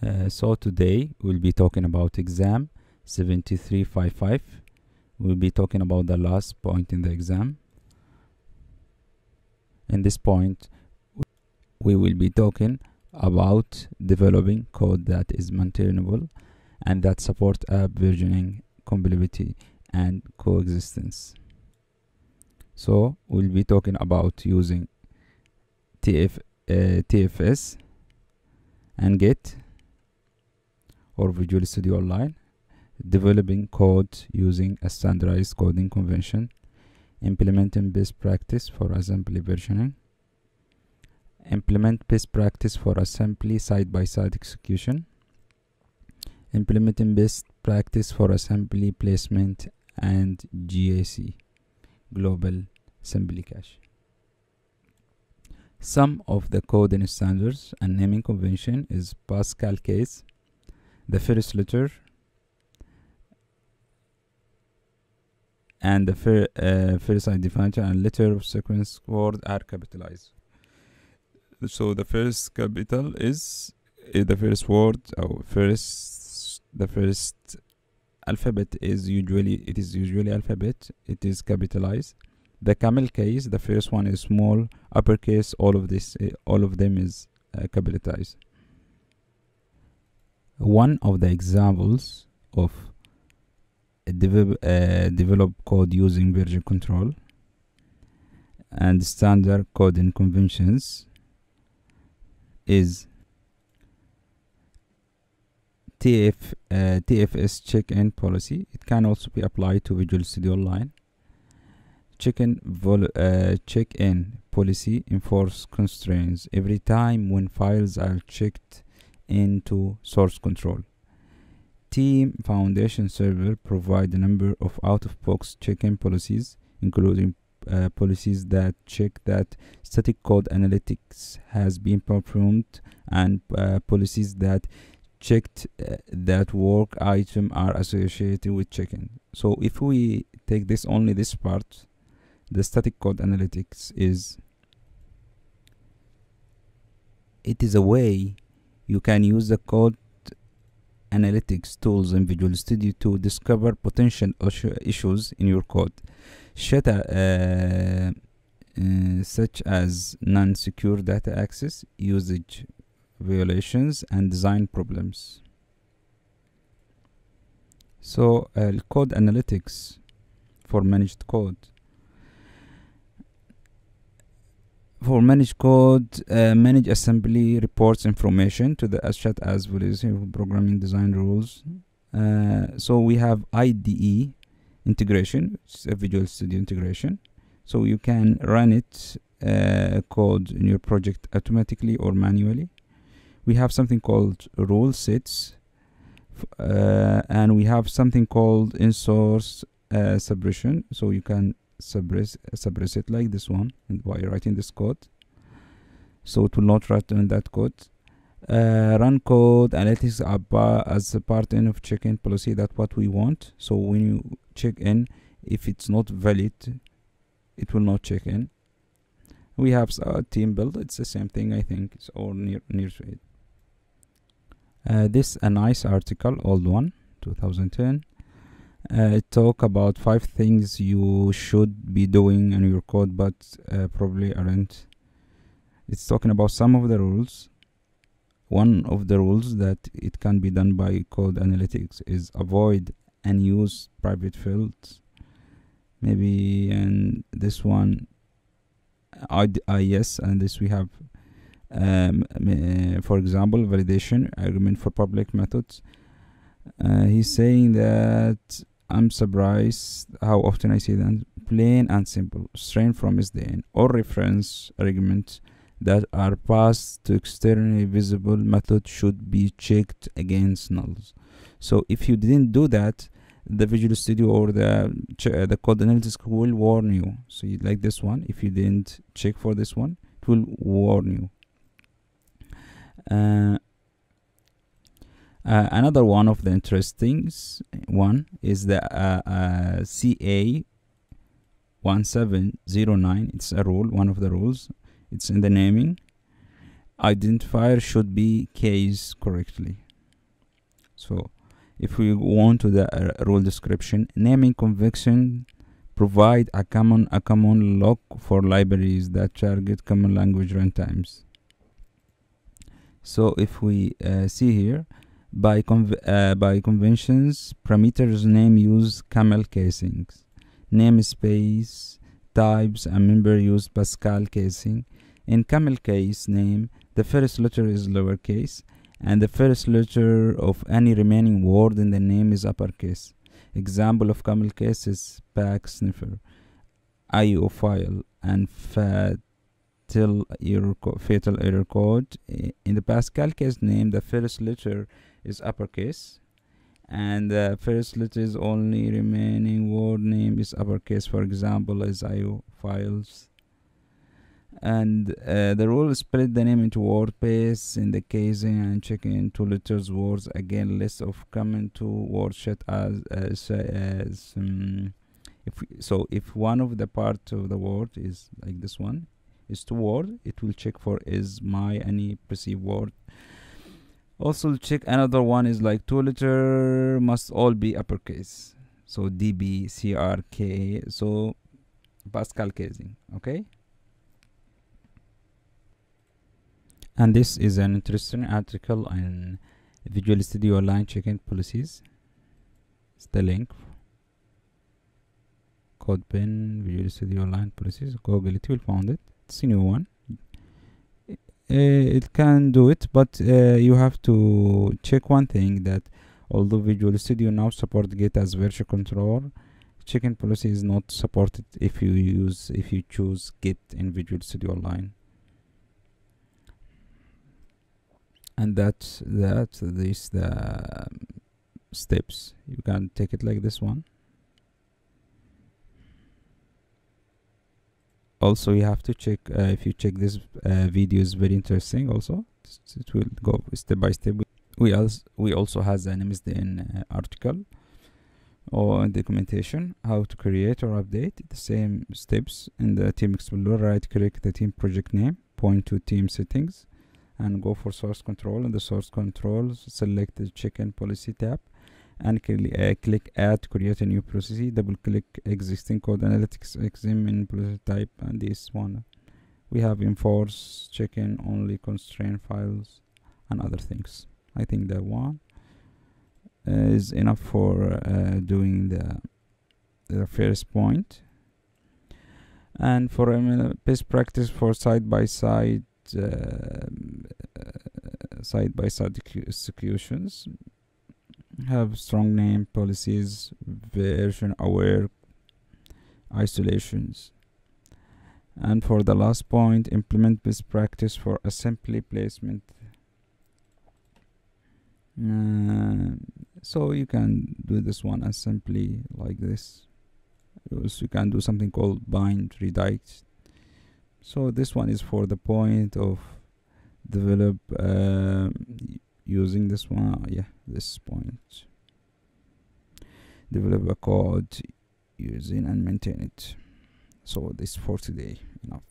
Uh, so today we'll be talking about exam 7355 we'll be talking about the last point in the exam. In this point we will be talking about developing code that is maintainable and that support app versioning compatibility and coexistence. So we'll be talking about using TF, uh, TFS and Git or Visual Studio Online, developing code using a standardized coding convention, implementing best practice for assembly versioning, implement best practice for assembly side-by-side execution, implementing best practice for assembly placement and GAC, Global Assembly Cache. Some of the coding standards and naming convention is Pascal case, the first letter and the fir uh, first identifier and letter of sequence word are capitalized. So the first capital is, is the first word or first the first alphabet is usually it is usually alphabet it is capitalized the camel case the first one is small uppercase all of this uh, all of them is uh, capitalized one of the examples of develop, uh, develop code using version control and standard coding conventions is TF, uh, TFS check-in policy. It can also be applied to Visual Studio Online. Check-in uh, check-in policy enforce constraints every time when files are checked into source control. Team Foundation Server provide a number of out-of-box check-in policies, including uh, policies that check that static code analytics has been performed and uh, policies that checked uh, that work item are associated with check-in. So if we take this only this part, the static code analytics is it is a way you can use the code analytics tools in Visual Studio to discover potential issues in your code, uh, uh, such as non-secure data access, usage violations, and design problems. So, uh, code analytics for managed code. For manage code, uh, manage assembly reports information to the ASCHAT as well as programming design rules. Uh, so we have IDE integration, it's a Visual Studio integration. So you can run it uh, code in your project automatically or manually. We have something called rule sets, uh, and we have something called in source uh, suppression. So you can suppress suppress it like this one and while writing this code. So it will not return that code. Uh, run code analytics as a part of check-in policy that's what we want. So when you check in if it's not valid it will not check in. We have a team build. It's the same thing i think it's all near near to it. Uh, this a nice article old one 2010 uh, talk about five things you should be doing in your code but uh, probably aren't. It's talking about some of the rules. One of the rules that it can be done by code analytics is avoid and use private fields. Maybe and this one I, I yes and this we have um, uh, for example validation argument for public methods uh, he's saying that I'm surprised how often I see that plain and simple, strain from MSDN or reference arguments that are passed to externally visible method should be checked against nulls. So if you didn't do that, the Visual Studio or the uh, the code analytics will warn you. So you like this one, if you didn't check for this one, it will warn you. Uh, uh, another one of the interesting one is the uh, uh, CA 1709. It's a rule, one of the rules. It's in the naming. Identifier should be case correctly. so if we go on to the uh, rule description naming convention provide a common a common lock for libraries that target common language runtimes so if we uh, see here by conv uh, by conventions parameters name use camel casings namespace types and member use pascal casing in camel case name the first letter is lowercase and the first letter of any remaining word in the name is uppercase. Example of camel case is pack sniffer, IO file, and fatal error, fatal error code. In the Pascal case name, the first letter is uppercase, and the first letter is only remaining word name is uppercase. For example, is IO files. And uh, the rule split the name into word paste in the casing and checking two letters words. Again list of common two words set as as, as um, if we, so if one of the part of the word is like this one is two word it will check for is my any perceived word also check another one is like two letter must all be uppercase so db crk so pascal casing okay and this is an interesting article on Visual Studio Online check-in policies. It's the link. CodePen Visual Studio Online policies. Google it, will find it. It's a new one. Uh, it can do it, but uh, you have to check one thing that although Visual Studio now support Git as version control, check-in policy is not supported if you use if you choose Git in Visual Studio Online. and that's that these the um, steps you can take it like this one also you have to check uh, if you check this uh, video is very interesting also. It will go step by step. We also we also has an MSDN uh, article or documentation how to create or update the same steps in the team explorer right click the team project name point to team settings and go for source control. In the source control select the check-in policy tab and uh, click add create a new process double click existing code analytics examine policy type and this one we have enforce check-in only constraint files and other things. I think that one uh, is enough for uh, doing the the first point. And for um, best practice for side by side side by side executions have strong name policies version aware isolations. And for the last point implement best practice for assembly placement. Uh, so you can do this one assembly like this. Also you can do something called bind redirect so this one is for the point of develop uh, using this one? Oh, yeah this point. Develop a code using and maintain it. So this for today enough